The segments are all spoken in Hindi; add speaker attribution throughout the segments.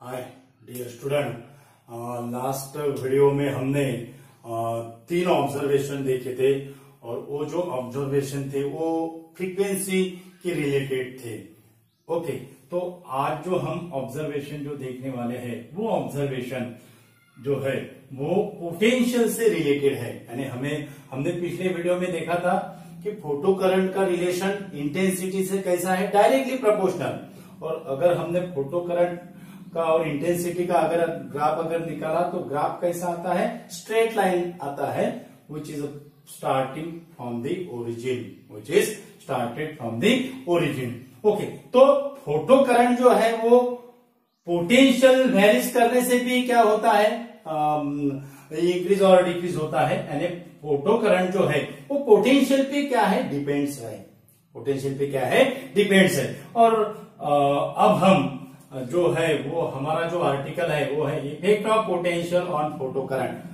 Speaker 1: Hi dear student last video में हमने uh, तीन ऑब्जर्वेशन देखे थे और वो जो ऑब्जर्वेशन थे वो फ्रीक्वेंसी के रिलेटेड थे। ओके तो आज जो हम ऑब्जर्वेशन जो देखने वाले हैं वो ऑब्जर्वेशन जो है वो पोटेंशियल से रिलेटेड है। यानी हमें हमने पिछले वीडियो में देखा था कि फ़ोटो करंट का रिलेशन इंटेंसिटी से कैसा है? डायरेक्टली प्रोपोर्शनल और अगर हमने फ़ोटो करंट का और इंटेंसिटी का अगर ग्राफ अगर निकाला तो ग्राफ कैसा आता है? स्ट्रेट लाइन आता है which is starting from the origin which is started from the origin okay तो फ़ोटो करंट जो है वो पोटेंशियल वेरिज करने से भी क्या होता है? इंक्रीज और डिक्रीज होता है यानी फ़ोटो करंट जो है वो पोटेंशियल पे क्या है? डिपेंड्स है। पोटेंशियल पे क्या है? डिपेंड्स है। और आ, अब हम जो है, वो हमारा जो आर्टिकल है, वो है effect of potential on photo current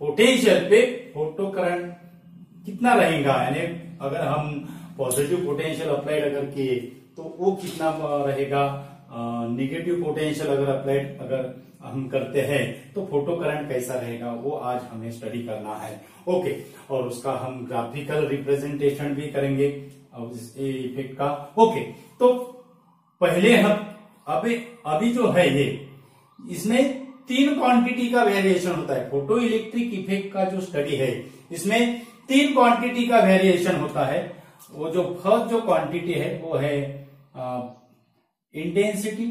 Speaker 1: potential पे फ़ोटो करंट कितना रहेगा? यानी अगर हम पॉजिटिव पोटेंशियल अप्लाइड अगर किए तो वो कितना रहेगा? निगेटिव पोटेंशियल अगर अप्लाइड अगर हम करते हैं तो फ़ोटो करंट कैसा रहेगा? वो आज हमें स्टडी करना है। ओके और उसका हम ग्राफिकल रिप्रेजेंटेशन भी करेंगे इफ़ेक्ट का। ओके तो पहले हम अभी अभी जो है ये, इसमें तीन क्वांटिटी का वेरिएशन होता है। फ़ोटो इलेक्ट्रिक इफ़ेक्ट का जो स्टडी है, इसमें तीन क्वांटिटी का वेरिएशन होता है। वो जो फ़र्स्ट जो क्वांटिटी है, वो है इंटेंसिटी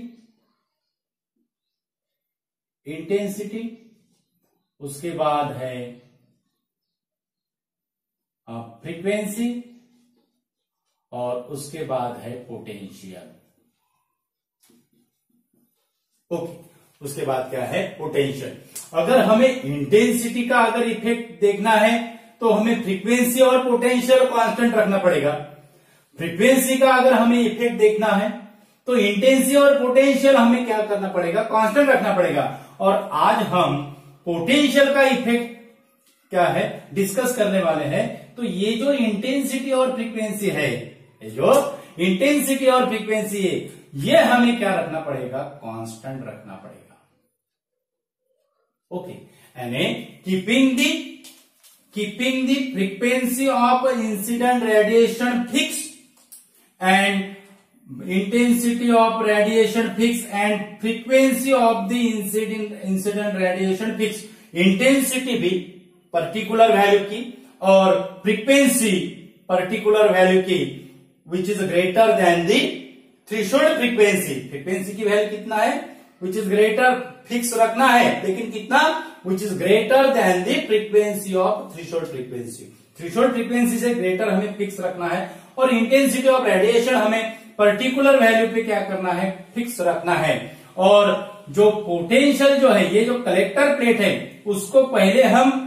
Speaker 1: इंटेंसिटी उसके बाद है फ्रीक्वेंसी और उसके बाद है पोटेंशियल ओके उसके बाद क्या है? पोटेंशियल अगर हमें इंटेंसिटी का अगर इफ़ेक्ट देखना है तो हमें फ्रीक्वेंसी और पोटेंशियल कांस्टेंट रखना पड़ेगा। फ्रीक्वेंसी का अगर हमें इफ़ेक्ट देखना है तो इंटेंसिटी और पोटेंशियल हमें क्या करना पड़ेगा? कांस्टेंट रखना पड़ेगा। और आज हम पोटेंशियल का इफ़ेक्ट क्या है? डिस्कस करने वाले हैं। तो ये जो इंटेंसिटी और फ्रीक्वेंसी है जो इंटेंसिटी और फ्रीक्वेंसी है ये हमें क्या रखना पड़ेगा? कांस्टेंट रखना पड़ेगा। ओके यानी keeping the keeping the frequency of incident radiation fix and intensity of radiation fix and frequency of the incident incident radiation fix intensity भी पर्टिकुलर वैल्यू की और फ्रीक्वेंसी पर्टिकुलर वैल्यू की which is greater than the threshold frequency frequency की वैल्यू कितना है? विच इज़ ग्रेटर फिक्स रखना है। लेकिन कितना? Which is greater than the frequency of threshold frequency threshold frequency से ग्रेटर हमें फिक्स रखना है। और इंटेंसिटी ऑफ़ रेडिएशन हमें पर्टिकुलर वैल्यू पे क्या करना है? फिक्स रखना है। और जो पोटेंशियल जो है, ये जो कलेक्टर प्लेट है, उसको पहले हम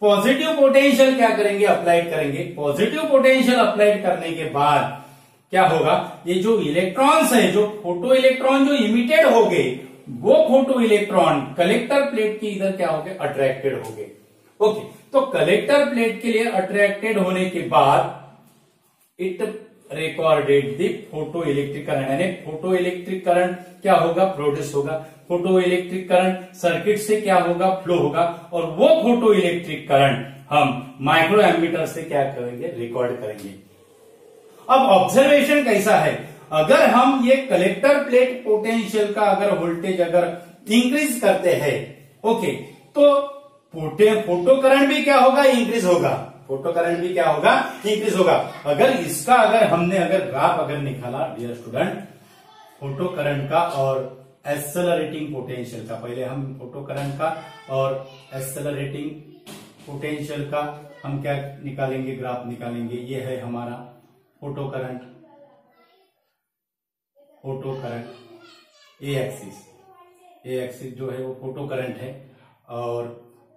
Speaker 1: पॉजिटिव पोटेंशियल क्या करेंगे? अप्लाइड करेंगे। पॉजिटिव पोटेंशियल अप्लाइड करने के बाद क्या होगा? ये जो इलेक्ट्रॉन्स है, जो फ़ोटो इलेक्ट्रॉन जो इमिटेड हो गए वो फ़ोटो इलेक्ट्रॉन कलेक्टर प्लेट के इधर क्या हो गए अट्रैक्टेड हो गए ओके तो कलेक्टर प्लेट के लिए अट्रैक्टेड होने के बाद it recorded the photo electric current यानी फ़ोटो इलेक्ट्रिक करंट क्या होगा? प्रोड्यूस होगा। फ़ोटो इलेक्ट्रिक करंट सर्किट से क्या होगा? फ्लो होगा। और वो फ़ोटो इलेक्ट्रिक करंट हम माइक्रो एम्मीटर से क्या करेंगे? रिकॉर्ड करेंगे। अब ऑब्जर्वेशन कैसा है? अगर हम ये कलेक्टर प्लेट पोटेंशियल का अगर वोल्टेज अगर इंक्रीज करते हैं ओके तो फ़ोटो करंट भी क्या होगा? इंक्रीज होगा। फ़ोटो करंट भी क्या होगा? इंक्रीज होगा। अगर इसका अगर हमने अगर ग्राफ अगर निकाला डियर स्टूडेंट फ़ोटो करंट का और एक्सेलरेटिंग पोटेंशियल का, पहले हम फ़ोटो करंट का और एक्सेलरेटिंग पोटेंशियल का हम क्या निकालेंगे? ग्राफ निकालेंगे। ये है हमारा photo current photo current a axis a axis जो है वो फ़ोटो करंट है और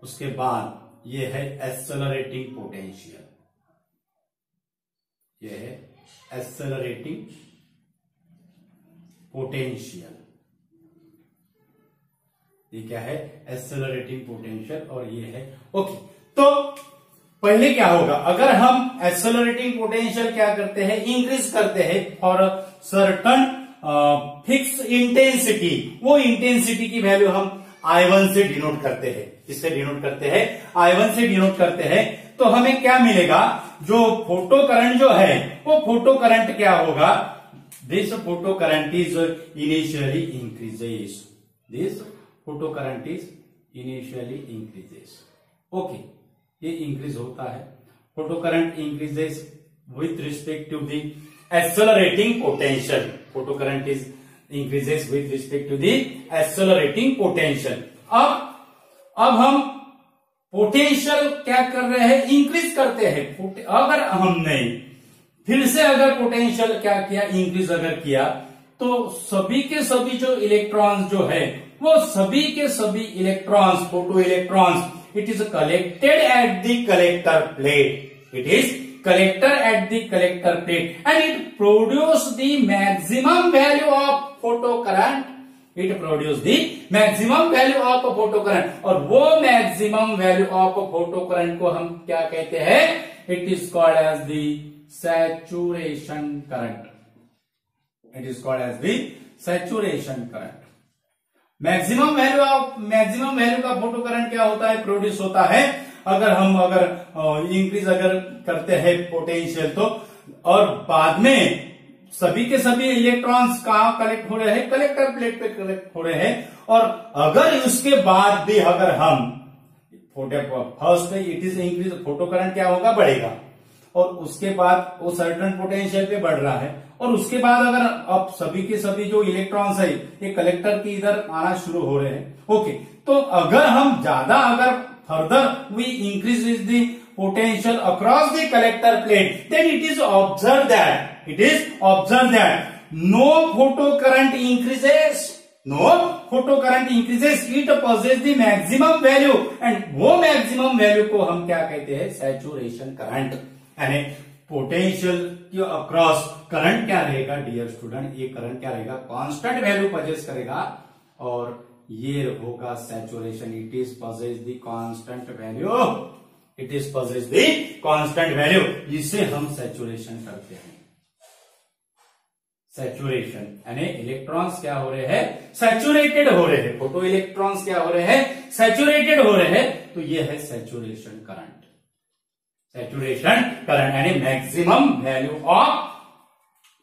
Speaker 1: उसके बाद ये है एक्सेलरेटिंग पोटेंशियल ये है एक्सेलरेटिंग पोटेंशियल ये क्या है? एक्सेलरेटिंग पोटेंशियल और ये है ओके तो पहले क्या होगा? अगर हम एक्सेलरेटिंग पोटेंशियल क्या करते हैं? इंक्रीज करते हैं फॉर सर्टन फिक्स इंटेंसिटी वो इंटेंसिटी की वैल्यू हम आई वन से डिनोट करते हैं। इससे डिनोट करते हैं? आई वन से डिनोट करते हैं। तो हमें क्या मिलेगा? जो फ़ोटो करंट जो है, वो फ़ोटो करंट क्या होगा? This photo current is initially increases this photo current is initially increases okay ये इंक्रीज होता है। Photo current increases with respect to the accelerating potential photo current is increases with respect to the accelerating potential अब अब हम पोटेंशियल क्या कर रहे हैं? इंक्रीज करते हैं। अगर हमने फिर से अगर पोटेंशियल क्या किया? इंक्रीज अगर किया तो सभी के सभी जो इलेक्ट्रॉन्स जो है, वो सभी के सभी electrons photo electrons it is collected at the collector plate it is collector at the collector plate and it produce the maximum value of photo current it produce the maximum value of photo current और वो maximum value of photo current को हम क्या कहते हैं? It is called as saturation current it is called as the saturation current. Maximum value of maximum value का फ़ोटो करंट क्या होता है? प्रोड्यूस होता है। अगर हम, अगर इंक्रीज अगर करते हैं पोटेंशियल तो और बाद में सभी के सभी इलेक्ट्रॉन्स कहा कलेक्ट हो रहे हैं? कलेक्टर प्लेट पे कलेक्ट हो रहे हैं। और अगर उसके बाद भी अगर हम photo first it is increase photo current क्या होगा? बढ़ेगा। और उसके बाद वो सर्टन पोटेंशियल पे बढ़ रहा है। और उसके बाद अगर अब सभी के सभी जो इलेक्ट्रॉन्स है, ये कलेक्टर की इधर आना शुरू हो रहे हैं। ओके तो अगर हम ज़्यादा अगर further we increase is the potential across the collector plate then it is observe that it is observe that no photo current increases no photo current increases it possess the maximum value and वो मैक्सिमम वैल्यू को हम क्या कहते हैं? सैचुरेशन करंट यानी पोटेंशियल के अक्रॉस करंट क्या रहेगा डियर स्टूडेंट ये करंट क्या रहेगा कांस्टेंट वैल्यू पजेस करेगा और ये होगा saturation it is possess the constant value it is possess the constant value इसे हम सैचुरेशन करते हैं। सैचुरेशन यानी इलेक्ट्रॉन्स क्या हो रहे हैं? सैचुरेटेड हो रहे हैं। फ़ोटो इलेक्ट्रॉन्स क्या हो रहे हैं? सैचुरेटेड हो रहे हैं। तो ये है सैचुरेशन करंट सैचुरेशन करंट यानी maximum value of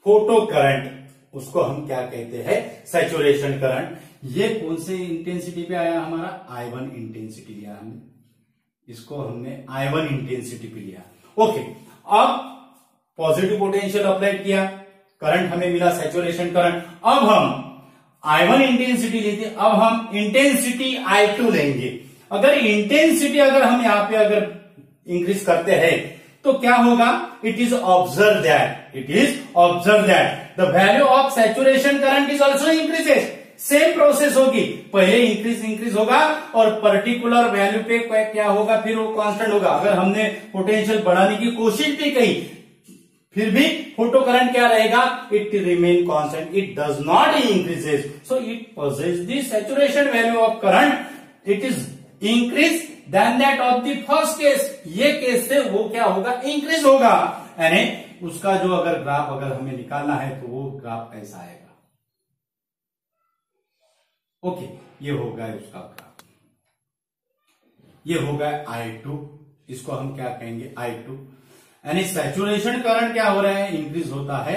Speaker 1: photo current उसको हम क्या कहते हैं? सेचुरेशन करंट ये कौन से इंटेंसिटी पे आया हमारा? आई वन इंटेंसिटी लिया हमने। इसको हमने आई वन इंटेंसिटी पे लिया। ओके अब पॉजिटिव पोटेंशियल अप्लाई किया। करंट हमें मिला सेचुरेशन करंट अब हम आई वन इंटेंसिटी लेते अब हम इंटेंसिटी आई टू लेंगे। अगर इंटेंसिटी अगर हम यहाँ पे अगर इंक्रीज करते हैं। तो क्या होगा? It is observe that it is observe that the value of saturation current is also increases same process होगी। पहले इंक्रीज इंक्रीज होगा और पर्टिकुलर वैल्यू पे क्या होगा? फिर वो कांस्टेंट होगा। अगर हमने पोटेंशियल बढ़ाने की कोशिश भी की फिर भी फ़ोटो करंट क्या रहेगा? It remain constant it does not increases so it possess the saturation value of current it is increase then that of the first case ये केस से वो क्या होगा? इंक्रीज होगा। यानी उसका जो अगर ग्राफ अगर हमें निकालना है तो वो ग्राफ कैसा आएगा? ओके ये होगा उसका ग्राफ ये होगा आई टू इसको हम क्या कहेंगे? आई टू यानी सेचुरेशन करंट क्या हो रहा है? इंक्रीज होता है।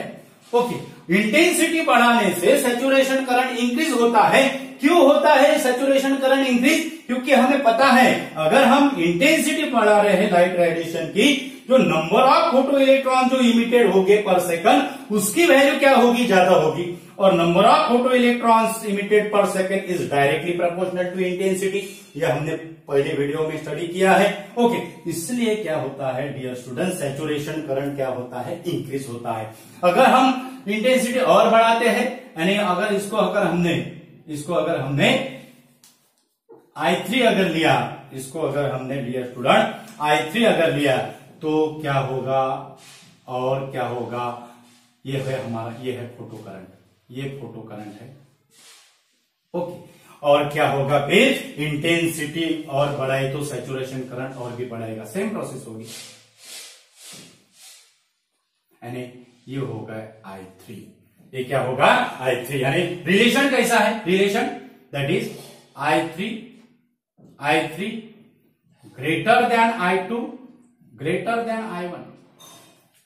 Speaker 1: ओके इंटेंसिटी बढ़ाने से सेचुरेशन करंट इंक्रीज होता है। क्यों होता है सेचुरेशन करंट इंक्रीज क्योंकि हमें पता है, अगर हम इंटेंसिटी बढ़ा रहे हैं लाइट रेडिएशन की, जो नंबर ऑफ़ फ़ोटो इलेक्ट्रॉन जो इमिटेड होंगे पर सेकंड उसकी वैल्यू क्या होगी? ज़्यादा होगी। और number of photo electrons emitted per second is directly proportional to intensity यह हमने पहले वीडियो में स्टडी किया है। ओके इसलिए क्या होता है डियर स्टूडेंट सेचुरेशन करंट क्या होता है? इंक्रीज होता है। अगर हम इंटेंसिटी और बढ़ाते हैं, यानी अगर इसको अगर हमने इसको अगर हमने आई थ्री अगर लिया, इसको अगर हमने लिया स्टूडेंट आई थ्री अगर लिया तो क्या होगा? और क्या होगा? ये है हमारा, ये है फ़ोटो करंट ये फ़ोटो करंट है। ओके और क्या होगा फिर? इंटेंसिटी और बढ़ाए तो सेचुरेशन करंट और भी बढ़ाएगा। सेम प्रोसेस होगी। यानी ये होगा आई थ्री ये क्या होगा? आई थ्री यानी रिलेशन कैसा है? Relation that is I three I three greater than I two greater than I one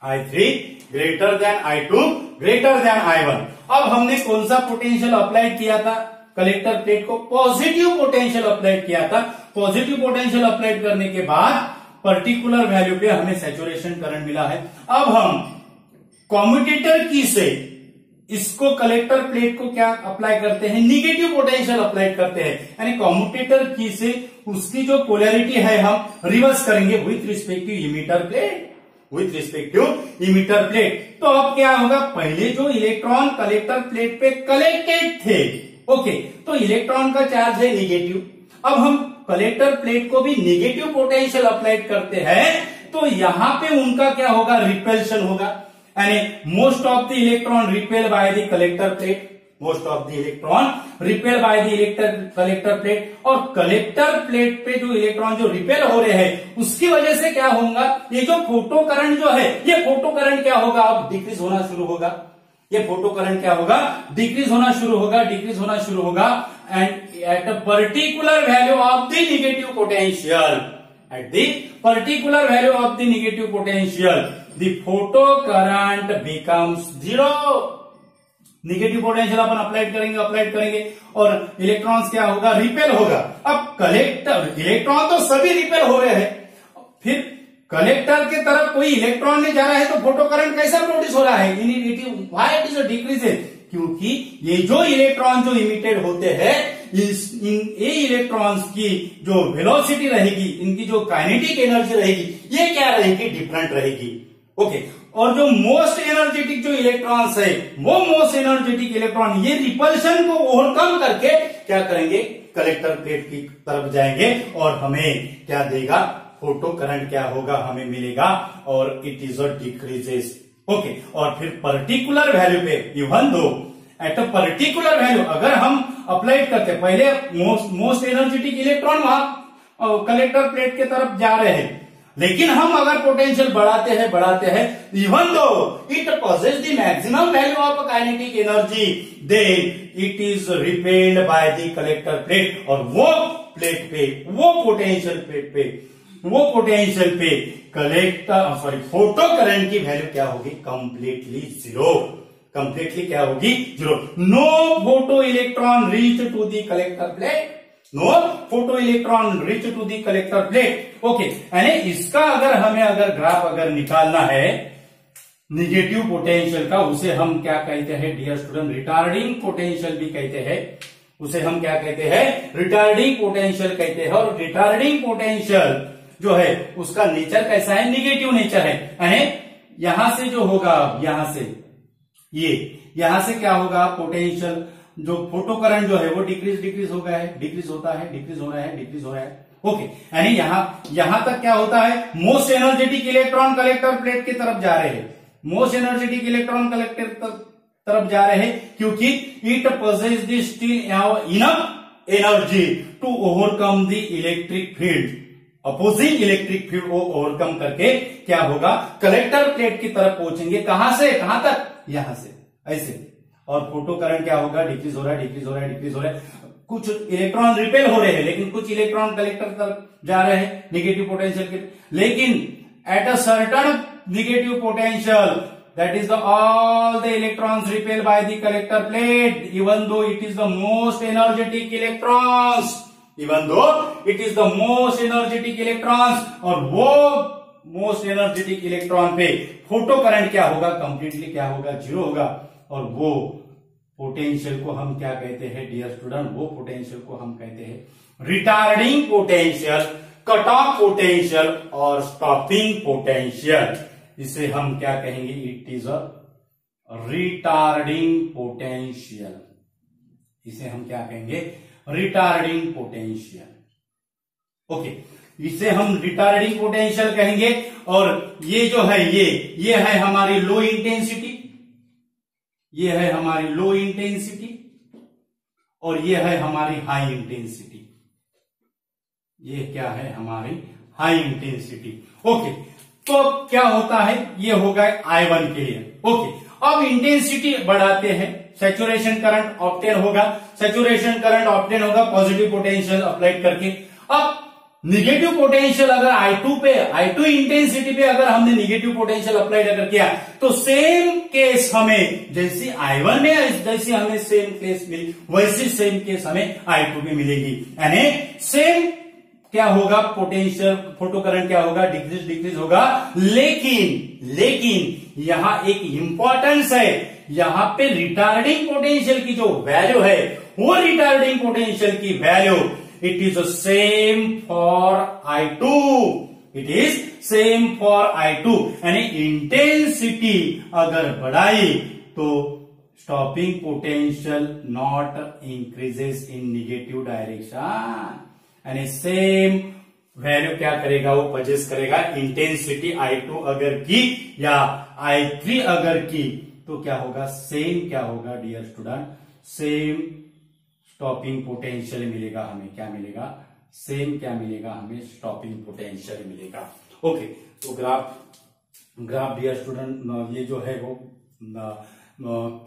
Speaker 1: I three greater than I two greater than I one अब हमने कौन सा पोटेंशियल अप्लाई किया था? कलेक्टर प्लेट को पॉजिटिव पोटेंशियल अप्लाई किया था। पॉजिटिव पोटेंशियल अप्लाई करने के बाद पर्टिकुलर वैल्यू पे हमें सेचुरेशन करंट मिला है। अब हम कॉम्यूटेटर की से इसको कलेक्टर प्लेट को क्या अप्लाई करते हैं? निगेटिव पोटेंशियल अप्लाई करते हैं। यानी कॉम्यूटेटर की से उसकी जो पोलैरिटी है, हम रिवर्स करेंगे with respective emitter plate with respective emitter plate तो अब क्या होगा? पहले जो इलेक्ट्रॉन कलेक्टर प्लेट पे कलेक्टेड थे। ओके तो इलेक्ट्रॉन का चार्ज है निगेटिव अब हम कलेक्टर प्लेट को भी निगेटिव पोटेंशियल अप्लाई करते हैं तो यहाँ पे उनका क्या होगा? रिपेल्शन होगा। यानी most of the electron repel by the collector plate most of the electron repel by the elector collector plate और कलेक्टर प्लेट पे जो इलेक्ट्रॉन जो रिपेल हो रहे हैं, उसकी वजह से क्या होगा? ये जो फ़ोटो करंट जो है, ये फ़ोटो करंट क्या होगा? अब डिक्रीज होना शुरू होगा। ये फ़ोटो करंट क्या होगा? डिक्रीज होना शुरू होगा डिक्रीज होना शुरू होगा। And at a particular value of the negative potential at the particular value of the negative potential photo current becomes zero negative potential upon applied करेंगे अप्लाइड करेंगे। और इलेक्ट्रॉन्स क्या होगा? रिपेल होगा। अब कलेक्टर इलेक्ट्रॉन तो सभी रिपेल हो रहे हैं। फिर कलेक्टर के तरफ़ कोई इलेक्ट्रॉन नहीं जा रहा है तो फ़ोटो करंट कैसा प्रोड्यूस हो रहा है? In why it is decrease क्योंकि ये जो इलेक्ट्रॉन जो इमिटेड होते हैं इन, ये इलेक्ट्रॉन्स की जो वेलोसिटी रहेगी, इनकी जो काइनेटिक एनर्जी रहेगी, ये क्या रहेगी? डिफरेंट रहेगी। ओके और जो मोस्ट एनर्जेटिक जो इलेक्ट्रॉन्स है, वो मोस्ट एनर्जेटिक इलेक्ट्रॉन ये रिपल्शन को ओवरकम करके क्या करेंगे? कलेक्टर प्लेट की तरफ़ जाएँगे और हमें क्या देगा? फ़ोटो करंट क्या होगा? हमें मिलेगा और it is a decreases okay और फिर पर्टिकुलर वैल्यू पे even though at a particular value अगर हम अप्लाई करते, पहले मोस्ट मोस्ट एनर्जेटिक इलेक्ट्रॉन वहाँ कलेक्टर प्लेट के तरफ़ जा रहे हैं। लेकिन हम अगर पोटेंशियल बढ़ाते हैं बढ़ाते हैं even though it possess the maximum value of kinetic energy then it is repelled by the collector plate और वो प्लेट पे, वो पोटेंशियल प्लेट पे, वो पोटेंशियल पे कलेक्टर सॉरी फ़ोटो करंट की वैल्यू क्या होगी? कंप्लीटली ज़ीरो कंप्लीटली क्या होगी? Zero no photo electron reach to the collector plate no photo electron reach to the collector plate okay यानी इसका अगर हमें अगर ग्राफ अगर निकालना है निगेटिव पोटेंशियल का, उसे हम क्या कहते हैं डियर स्टूडेंट रिटार्डिंग पोटेंशियल भी कहते हैं। उसे हम क्या कहते हैं रिटार्डिंग पोटेंशियल कहते हैं। और रिटार्डिंग पोटेंशियल जो है, उसका नेचर कैसा है? निगेटिव नेचर है। यहाँ से जो होगा, अब यहाँ से, ये, यहाँ से क्या होगा पोटेंशियल जो फ़ोटो करंट जो है, वो डिक्रीज डिक्रीज हो गया है डिक्रीज होता है डिक्रीज हो रहा है डिक्रीज हो रहा है। ओके यानी यहाँ यहाँ तक क्या होता है? Most energetic electron collector plate की तरफ़ जा रहे हैं। मोस्ट एनर्जेटिक इलेक्ट्रॉन कलेक्टर तरफ़ जा रहे हैं क्योंकि it possess the still enough energy to overcome the electric field opposing electric field को ओवरकम करके क्या होगा? कलेक्टर प्लेट की तरफ़ पहुँचेंगे। कहाँ से? कहाँ तक? यहाँ से। ऐसे। और फ़ोटो करंट क्या होगा? डिक्रीज हो रहा है डिक्रीज हो रहा है डिक्रीज हो रहा है। कुछ इलेक्ट्रॉन रिपेल हो रहे हैं, लेकिन कुछ इलेक्ट्रॉन कलेक्टर तरफ़ जा रहे हैं निगेटिव पोटेंशियल के लेकिन at a certain negative potential that is the all the electrons repel by the collector plate, even though it is the most energetic electrons, even though it is the most energetic electrons, और वो मोस्ट एनर्जेटिक इलेक्ट्रॉन पे फ़ोटो करंट क्या होगा? कंप्लीटली क्या होगा? ज़ीरो होगा। और वो पोटेंशियल को हम क्या कहते हैं डियर स्टूडेंट वो पोटेंशियल को हम कहते हैं retarding potential cut off potential और स्टॉपिंग पोटेंशियल इसे हम क्या कहेंगे? It is a retarding potential इसे हम क्या कहेंगे? रिटार्डिंग पोटेंशियल ओके इसे हम रिटार्डिंग पोटेंशियल कहेंगे और ये जो है, ये ये है हमारी लो इंटेंसिटी ये है हमारी लो इंटेंसिटी और ये है हमारी हाई इंटेंसिटी ये क्या है हमारी हाई इंटेंसिटी ओके तो अब क्या होता है? ये होगा आई वन के लिए ओके अब इंटेंसिटी बढ़ाते हैं। सेचुरेशन करंट ऑप्टेन होगा। सेचुरेशन करंट ऑप्टेन होगा। पॉजिटिव पोटेंशियल अप्लाइड करके। अब निगेटिव पोटेंशियल अगर I2 पे I2 इंटेंसिटी पे अगर हमने निगेटिव पोटेंशियल अप्लाइड अगर किया तो सेम केस हमें, जैसी I1 में, जैसी हमें सेम केस मिली, वैसी सेम केस हमें I2 में मिलेगी। यानी सेम क्या होगा? पोटेंशियल फ़ोटो करंट क्या होगा? डिक्रीज डिक्रीज होगा। लेकिन लेकिन, यहाँ एक इंपॉर्टेंस है। यहाँ पे रिटार्डिंग पोटेंशियल की जो वैल्यू है, वो रिटार्डिंग पोटेंशियल की value it is the same for I2 it is same for I2 यानी इंटेंसिटी अगर बढ़ाई तो stopping potential not increases in negative direction यानी सेम वैल्यू क्या करेगा वो पजेस करेगा इंटेंसिटी आई टू अगर की या आई थ्री अगर की तो क्या होगा सेम क्या होगा dear student same stopping potential मिलेगा हमें, क्या मिलेगा? सेम क्या मिलेगा हमें? स्टॉपिंग पोटेंशियल मिलेगा। ओके तो ग्राफ ग्राफ डियर स्टूडेंट ये जो है वो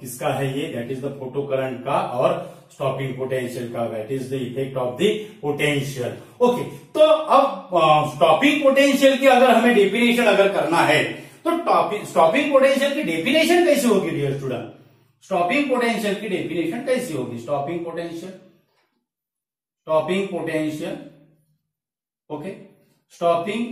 Speaker 1: किसका है ये? That is the photo current का और स्टॉपिंग पोटेंशियल का। That is the effect of the potential okay तो अब स्टॉपिंग पोटेंशियल की अगर हमें डेफिनेशन अगर करना है तो स्टॉपिंग पोटेंशियल की डेफिनेशन कैसे होगी डियर स्टूडेंट स्टॉपिंग पोटेंशियल की डेफिनेशन कैसी होगी? Stopping potential stopping potential okay stopping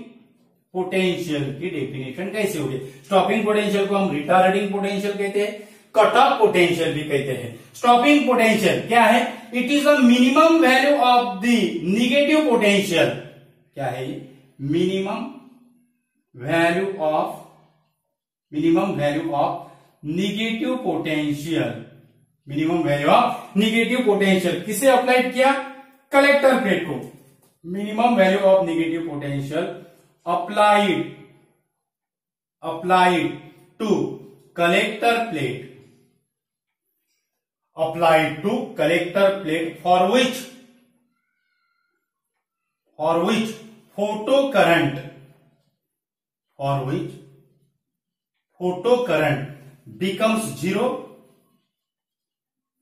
Speaker 1: potential की डेफिनेशन कैसी होगी? स्टॉपिंग पोटेंशियल को हम रिटार्डिंग पोटेंशियल कहते हैं कट ऑफ़ पोटेंशियल भी कहते हैं। स्टॉपिंग पोटेंशियल क्या है? It is the minimum value of the negative potential क्या है ये? Minimum value of minimum value of negative potential minimum value of negative potential किसे अप्लाइड किया? कलेक्टर प्लेट को. Minimum value of negative potential applied applied to collector plate applied to collector plate for which for which photo current for which photo current becomes zero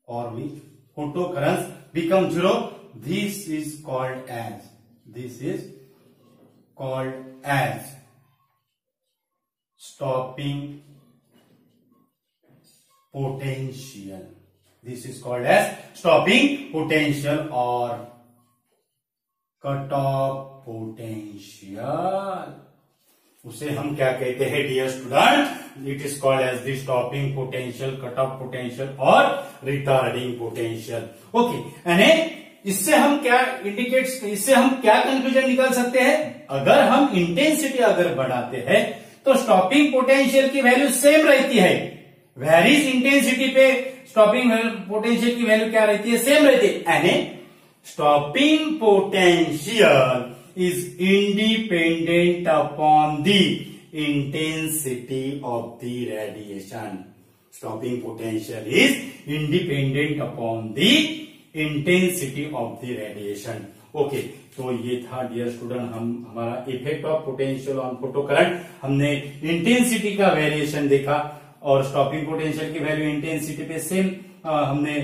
Speaker 1: or which photocurrents become zero this is called as this is called as stopping potential this is called as stopping potential or cut off potential उसे हम क्या कहते हैं dear student it is called as the stopping potential cut off potential और रिटार्डिंग पोटेंशियल ओके यानी इससे हम क्या इंडिकेट इससे हम क्या कंक्लूजन निकाल सकते हैं? अगर हम इंटेंसिटी अगर बढ़ाते हैं तो स्टॉपिंग पोटेंशियल की वैल्यू सेम रहती है। वेरीज इंटेंसिटी पे स्टॉपिंग पोटेंशियल की वैल्यू क्या रहती है? सेम रहती है। यानी stopping potential is independent upon the intensity of the radiation. Stopping potential is independent upon the intensity of the radiation. Okay okay, तो ये था डियर स्टूडेंट हम हमारा effect of potential on photo current हमने इंटेंसिटी का वेरिएशन देखा और स्टॉपिंग पोटेंशियल की वैल्यू इंटेंसिटी पे सेम हमने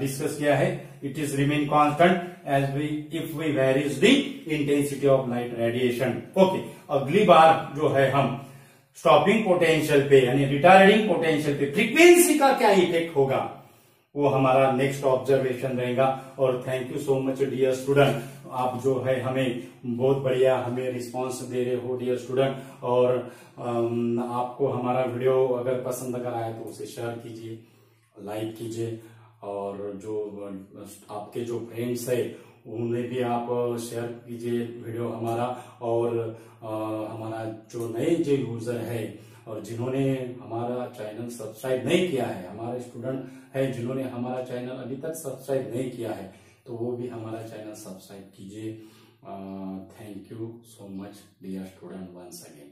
Speaker 1: डिस्कस किया है it is remain constant as we if we varies the intensity of light radiation okay अगली बार जो है हम स्टॉपिंग पोटेंशियल पे, यानी रिटार्डिंग पोटेंशियल पे फ्रीक्वेंसी का क्या इफ़ेक्ट होगा? वो हमारा नेक्स्ट ऑब्जर्वेशन रहेगा। और thank you so much dear student आप जो है हमें बहुत बढ़िया हमें रिस्पांस दे रहे हो डियर स्टूडेंट और आपको हमारा वीडियो अगर पसंद अगर आए तो उसे शेयर कीजिए लाइक कीजिए। और जो आपके जो फ्रेंड्स है उन्हें भी आप शेयर कीजिए वीडियो हमारा। और आ, हमारा जो नए जो यूज़र है और जिन्होंने हमारा चैनल सब्सक्राइब नहीं किया है हमारे स्टूडेंट है जिन्होंने हमारा चैनल अभी तक सब्सक्राइब नहीं किया है तो वो भी हमारा चैनल सब्सक्राइब कीजिए। Thank you so much dear student once again